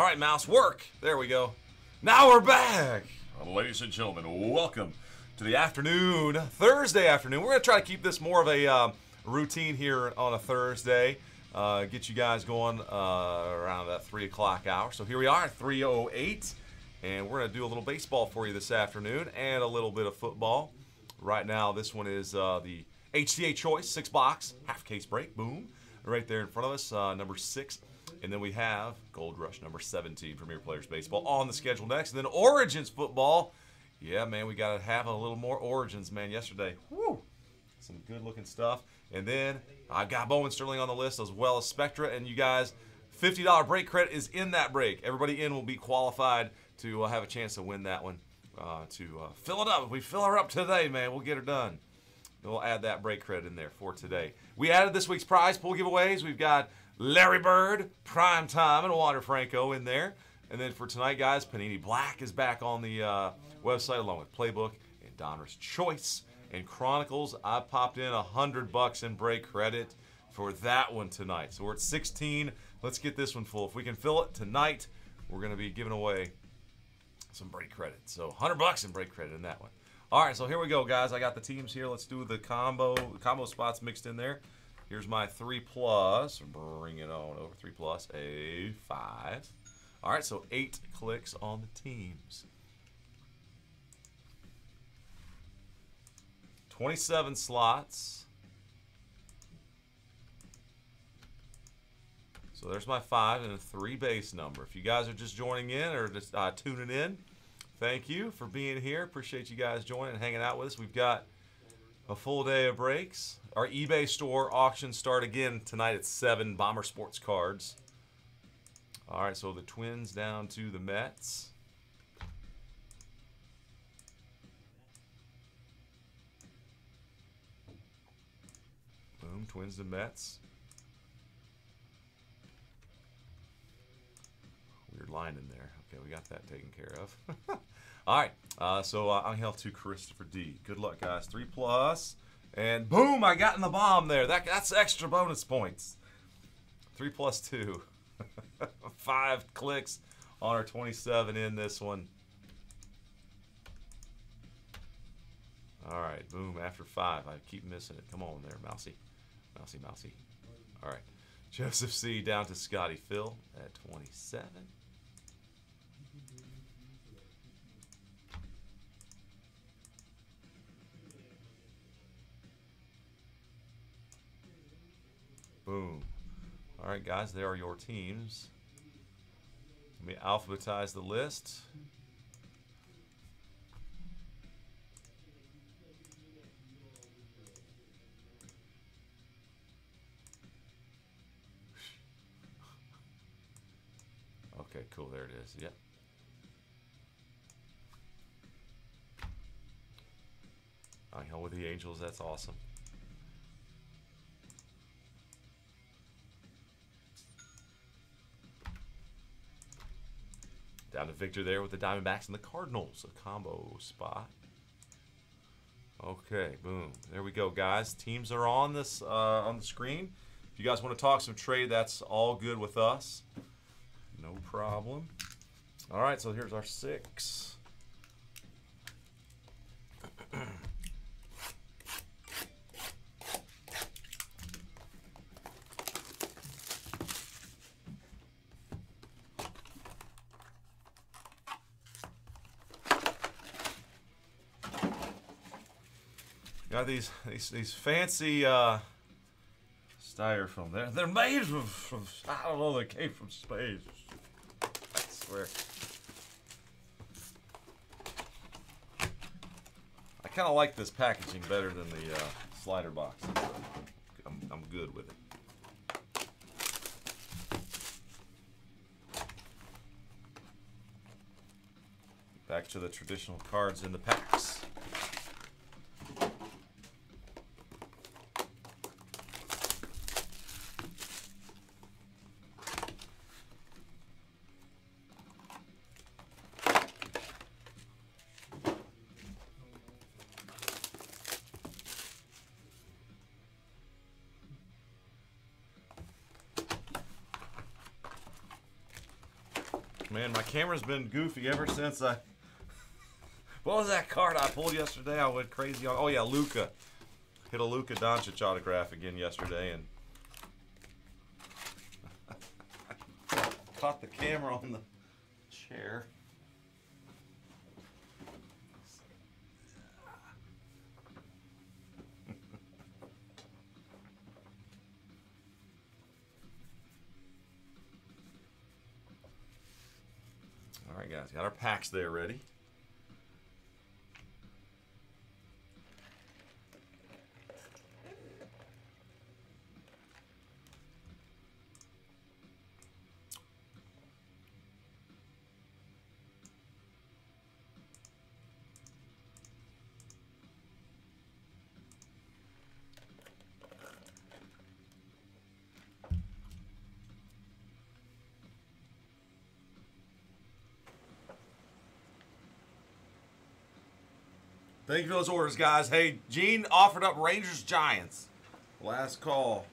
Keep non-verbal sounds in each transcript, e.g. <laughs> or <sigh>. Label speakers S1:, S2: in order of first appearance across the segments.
S1: All right, mouse, work. There we go. Now we're back. Ladies and gentlemen, welcome to the afternoon, Thursday afternoon. We're going to try to keep this more of a uh, routine here on a Thursday. Uh, get you guys going uh, around that 3 o'clock hour. So here we are, 3.08. And we're going to do a little baseball for you this afternoon and a little bit of football. Right now, this one is uh, the HTA Choice, six box, half case break. Boom. Right there in front of us, uh, number six. And then we have Gold Rush number 17, Premier Players Baseball, on the schedule next. And then Origins football. Yeah, man, we got to have a little more Origins, man, yesterday. Woo! Some good looking stuff. And then I've got Bowman Sterling on the list as well as Spectra. And you guys, $50 break credit is in that break. Everybody in will be qualified to uh, have a chance to win that one. Uh, to uh, fill it up. If we fill her up today, man, we'll get her done. We'll add that break credit in there for today. We added this week's prize pool giveaways. We've got Larry Bird, Prime Time, and Wander Franco in there. And then for tonight, guys, Panini Black is back on the uh, website along with Playbook and Donruss Choice and Chronicles. I popped in a hundred bucks in break credit for that one tonight. So we're at 16. Let's get this one full. If we can fill it tonight, we're going to be giving away some break credit. So 100 bucks in break credit in that one. All right, so here we go, guys. I got the teams here. Let's do the combo combo spots mixed in there. Here's my three plus. Bring it on over. Three plus a five. All right, so eight clicks on the teams. 27 slots. So there's my five and a three base number. If you guys are just joining in or just uh, tuning in, thank you for being here. Appreciate you guys joining and hanging out with us. We've got a full day of breaks. Our eBay store auctions start again tonight at 7. Bomber Sports Cards. All right, so the Twins down to the Mets. Boom, Twins to Mets. Weird line in there. Okay, we got that taken care of. <laughs> All right, uh, so uh, Angel to Christopher D. Good luck, guys. Three plus, and boom! I got in the bomb there. That that's extra bonus points. Three plus two, <laughs> five clicks on our 27 in this one. All right, boom. After five, I keep missing it. Come on there, Mousy, Mousy, Mousy. All right, Joseph C. down to Scotty Phil at 27. All right, guys, there are your teams. Let me alphabetize the list. Okay, cool. There it is. Yep. I hell with the Angels. That's awesome. Down to Victor there with the Diamondbacks and the Cardinals. A combo spot. Okay, boom. There we go, guys. Teams are on this uh, on the screen. If you guys want to talk some trade, that's all good with us. No problem. All right, so here's our six. Got these these these fancy uh, styrofoam. They're they're made from, from I don't know. They came from space. I swear. I kind of like this packaging better than the uh, slider box. I'm I'm good with it. Back to the traditional cards in the packs. Camera's been goofy ever since I. <laughs> What was that card I pulled yesterday? I went crazy on. Oh yeah, Luka. Hit a Luka Doncic autograph again yesterday and <laughs> caught the camera on the chair. Guys, got our packs there ready. Thank you for those orders, guys. Hey, Gene offered up Rangers Giants. Last call.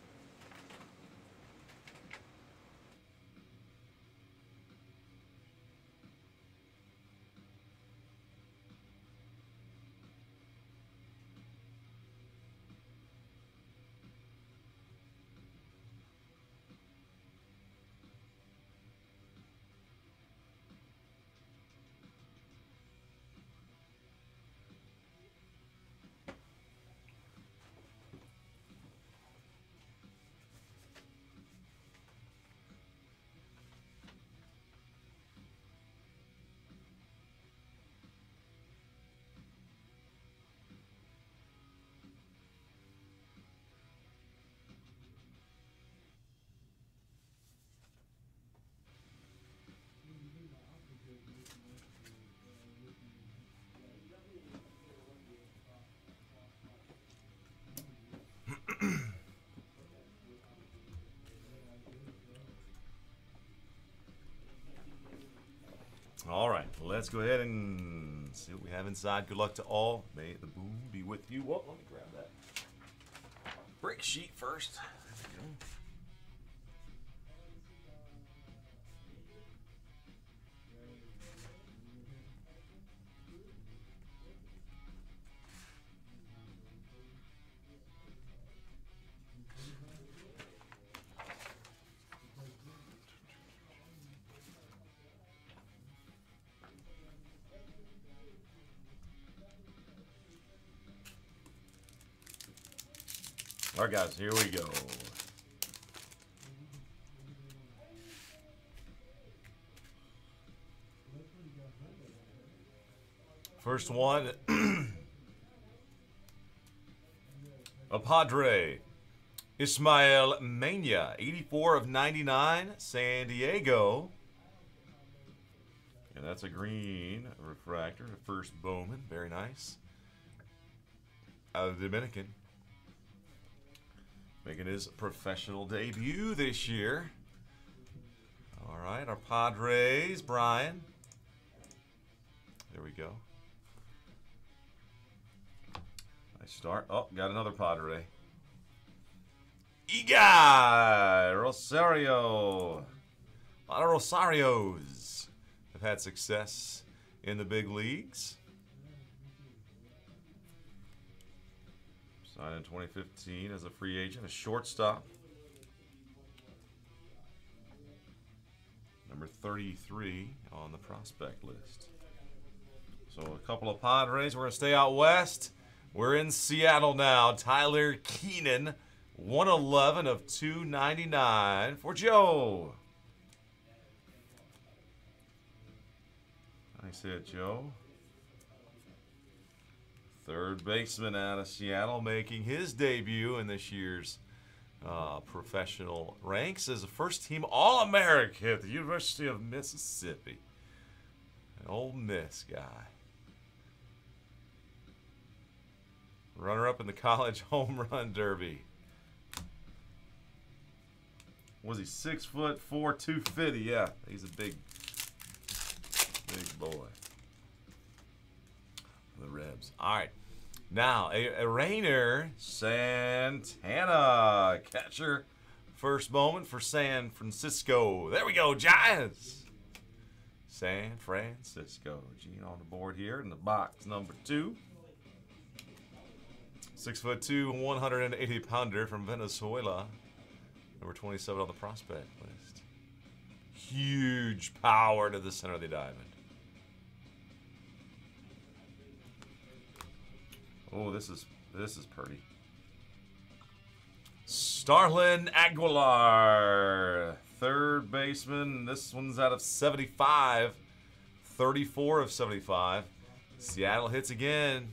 S1: Let's go ahead and see what we have inside. Good luck to all. May the boom be with you. Well, let me grab that break sheet first. Guys, here we go. First one, <clears throat> a Padre, Ismael Mania, 84 of 99, San Diego. And that's a green refractor, first Bowman, very nice. Out of the Dominican making his professional debut this year. All right, our Padres, Brian. There we go. I start. Oh, got another Padre. Eguy Rosario. A lot of Rosarios have had success in the big leagues. Signed in 2015 as a free agent, a shortstop. Number 33 on the prospect list. So a couple of Padres. We're going to stay out west. We're in Seattle now. Tyler Keenan, 111 of 299 for Joe. Nice hit, Joe. Third baseman out of Seattle making his debut in this year's uh, professional ranks as a first team All American at the University of Mississippi. An Ole Miss guy. Runner up in the college <laughs> home run derby. Was he six foot four, 250? Yeah, he's a big, big boy the ribs. All right. Now, a, a Rainer Santana, catcher. First Bowman for San Francisco. There we go, Giants. San Francisco. Gene on the board here in the box number two. Six foot two, 180 pounder from Venezuela. Number 27 on the prospect list. Huge power to the center of the diamond. Oh, this is this is pretty. Starlin Aguilar, third baseman. This one's out of 75. 34 of 75. Seattle hits again.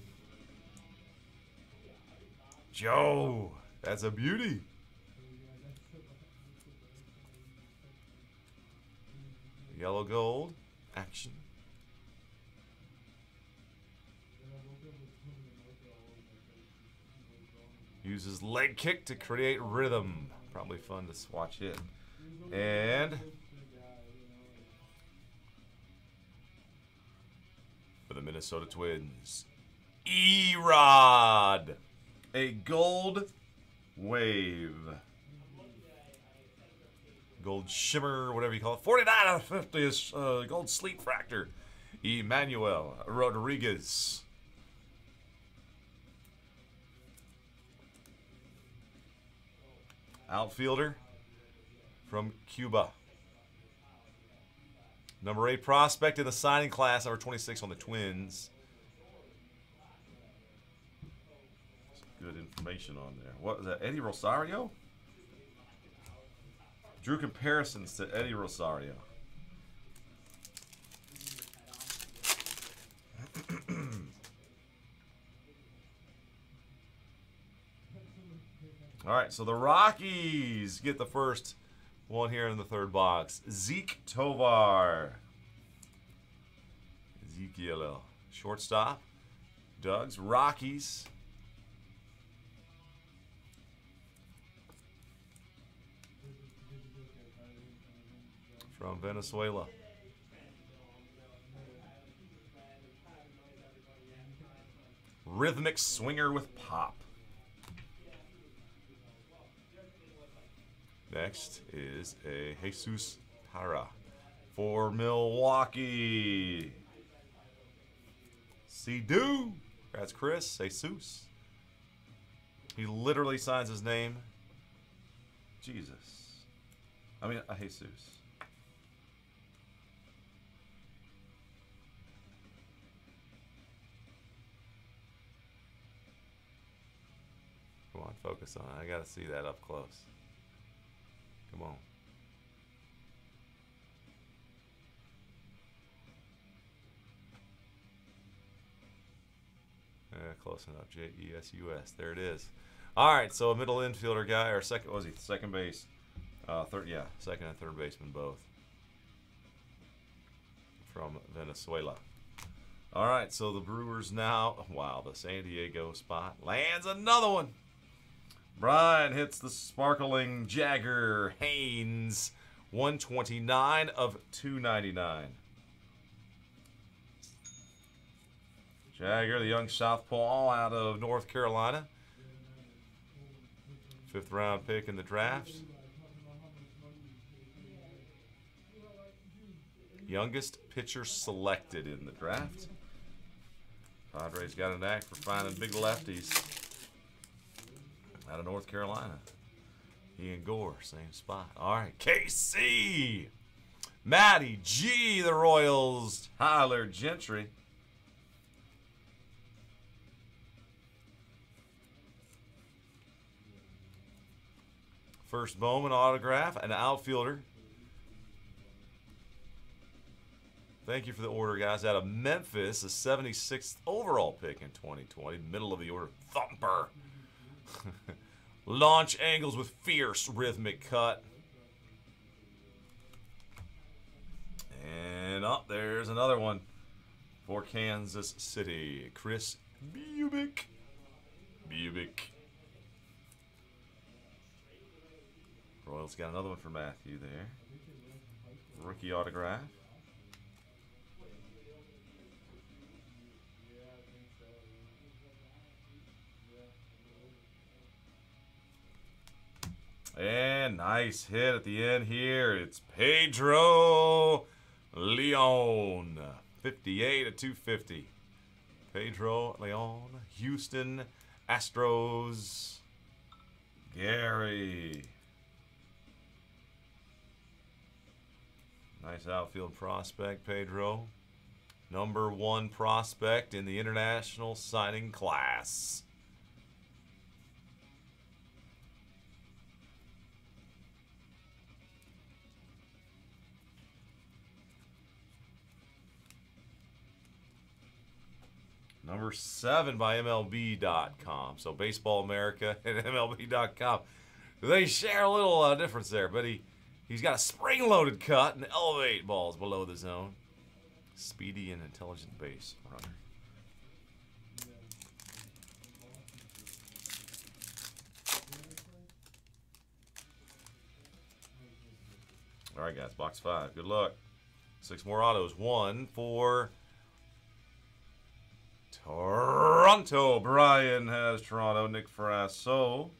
S1: Joe, that's a beauty. Yellow gold, action. Uses leg kick to create rhythm. Probably fun to watch it. And for the Minnesota Twins, Erod. A gold wave. Gold shimmer, whatever you call it. 49 out of 50 is uh, gold sleep fractor. Emmanuel Rodriguez. Outfielder from Cuba. Number 8 prospect in the signing class, number 26 on the Twins. Good information on there. What was that? Eddie Rosario? Drew comparisons to Eddie Rosario. All right, so the Rockies get the first one here in the third box. Zeke Tovar. Ezekiel, shortstop. Doug's Rockies. From Venezuela. Rhythmic swinger with pop. Next is a Jesus Parra for Milwaukee. See do. That's Chris Jesus. He literally signs his name. Jesus. I mean, a Jesus. Come on, focus on it. I gotta see that up close. Come on. Yeah, close enough. J E S U S. There it is. All right, so a middle infielder guy, or second, was he? Second base. Uh, third, yeah, second and third baseman both. From Venezuela. All right, so the Brewers now, wow, the San Diego spot lands another one. Brian hits the sparkling Jagger Haynes, 129 of 299. Jagger, the young southpaw out of North Carolina. Fifth round pick in the draft. Youngest pitcher selected in the draft. Padres got an knack for finding big lefties out of North Carolina. He and Gore, same spot. All right, KC. Matty G, the Royals. Tyler Gentry. First Bowman autograph, an outfielder. Thank you for the order, guys. Out of Memphis, a 76th overall pick in 2020. Middle of the order, Thumper. <laughs> Launch angles with fierce rhythmic cut. And up oh, there's another one for Kansas City. Kris Bubic. Bubic. Royals got another one for Matthew there. Rookie autograph. And nice hit at the end here. It's Pedro Leon, 58 at 250. Pedro Leon, Houston Astros. Gary. Nice outfield prospect, Pedro. Number one prospect in the international signing class. Number seven by MLB.com. So Baseball America <laughs> and MLB.com. They share a little uh, difference there, but he, he's got a spring loaded cut and elevate balls below the zone. Speedy and intelligent base runner. All right, guys, box five. Good luck. Six more autos. One for Toronto. Brian has Toronto. Nick Frasso.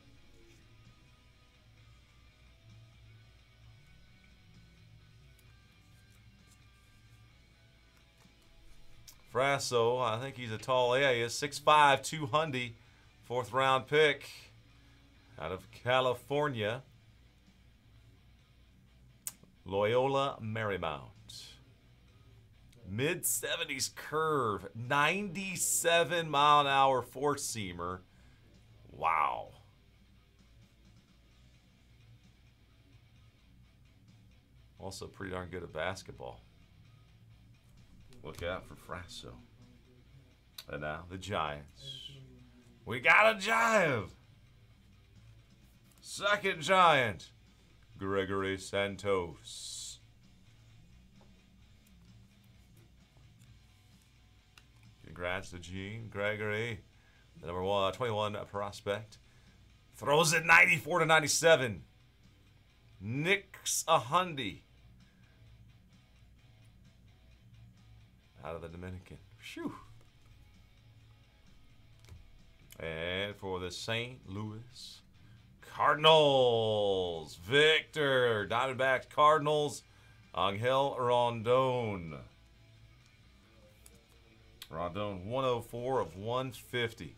S1: Frasso, I think he's a tall A. He is 6'5", 200, fourth round pick out of California. Loyola Marymount. Mid 70s curve, 97 mile an hour four seamer. Wow. Also, pretty darn good at basketball. Look out for Frasso. And now the Giants. We got a giant. Second giant, Gregory Santos. Congrats to Gene Gregory, the number one, 21 prospect. Throws it 94 to 97. Nix Ahundi. Out of the Dominican. Phew. And for the St. Louis Cardinals, Victor, Diamondbacks, Cardinals, Angel Rondon. Rondon 104 of 150.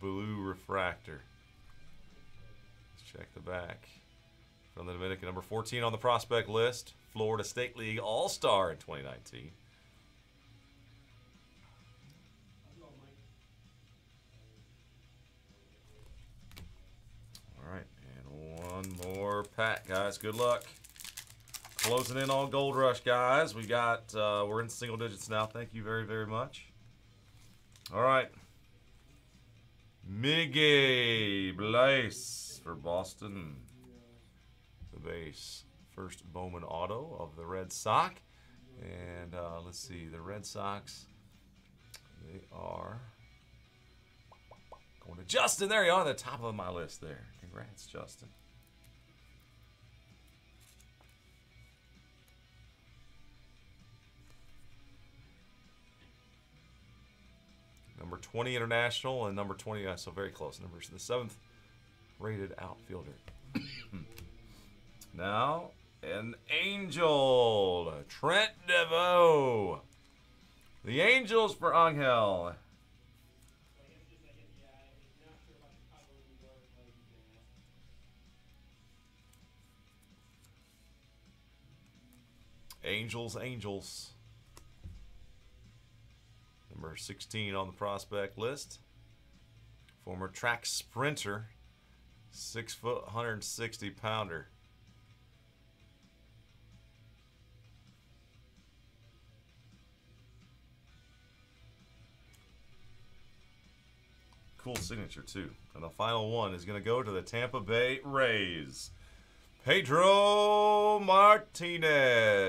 S1: Blue refractor. Let's check the back. From the Dominican, number 14 on the prospect list, Florida State League All Star in 2019. All right, and one more pack, guys. Good luck. Closing in on Gold Rush, guys. We got, uh, we're in single digits now. Thank you very, very much. All right. Miggy Bleis for Boston. The base. First Bowman auto of the Red Sox. And uh, let's see, the Red Sox, they are going to Justin. There you are, the top of my list there. Congrats, Justin. Number 20 international and number 20, uh, so very close numbers. The seventh rated outfielder. now, an Angel, Trent Deveaux. The Angels for Angel. Angels, Angels. Number 16 on the prospect list. Former track sprinter. Six foot, 160 pounder. Cool signature, too. And the final one is going to go to the Tampa Bay Rays. Pedro Martinez.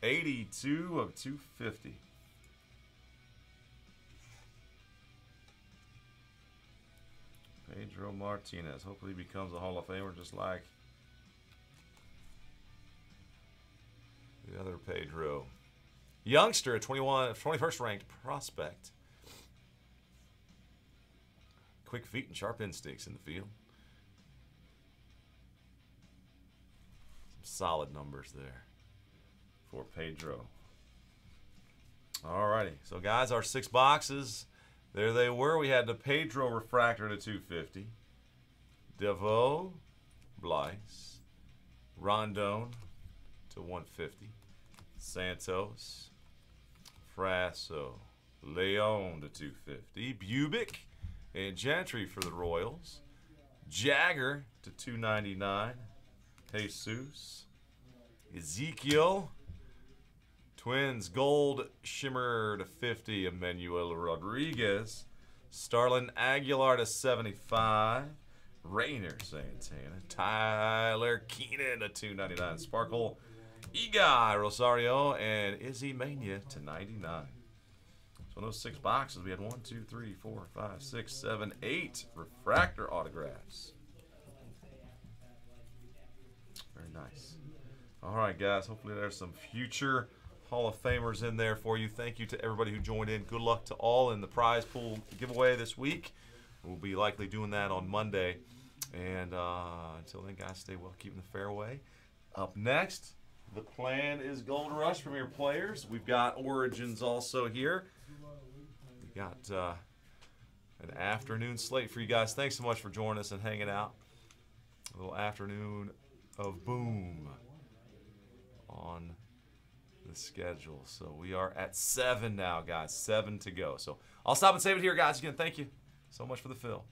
S1: 82 of 250. Pedro Martinez. Hopefully he becomes a Hall of Famer just like the other Pedro. Youngster, 21, 21st ranked prospect. Quick feet and sharp instincts in the field. Some solid numbers there for Pedro. Alrighty, so guys, our six boxes there they were. We had the Pedro refractor to 250, Deveaux, Bleis, Rondon to 150, Santos, Frasso, Leon to 250, Bubic, and Gentry for the Royals, Jagger to 299, Jesus, Ezekiel, Twins Gold Shimmer to 50, Emmanuel Rodriguez, Starlin Aguilar to 75, Rainer Santana, Tyler Keenan to 299, Sparkle Eguy Rosario, and Izzy Mania to 99. So in those six boxes, we had one, two, three, four, five, six, seven, eight refractor autographs. Very nice. All right, guys. Hopefully, there's some future Hall of Famers in there for you. Thank you to everybody who joined in. Good luck to all in the prize pool giveaway this week. We'll be likely doing that on Monday. And uh, until then, guys, stay well, keeping the fairway. Up next, the plan is Gold Rush from your Players. We've got Origins also here. We got uh, an afternoon slate for you guys. Thanks so much for joining us and hanging out. A little afternoon of boom on the schedule. So we are at seven now, guys. Seven to go. So I'll stop and save it here, guys. Again, thank you so much for the fill.